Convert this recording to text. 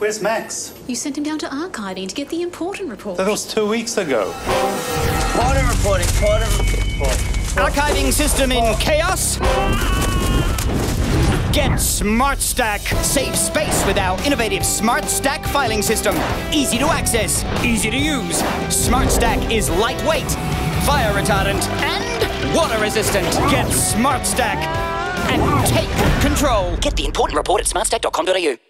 Where's Max? You sent him down to archiving to get the important report. That was two weeks ago. Important reporting, important report. Archiving system in oh. chaos? Get SmartStack. Save space with our innovative SmartStack filing system. Easy to access, easy to use. SmartStack is lightweight, fire retardant, and water resistant. Get SmartStack and take control. Get the important report at smartstack.com.au.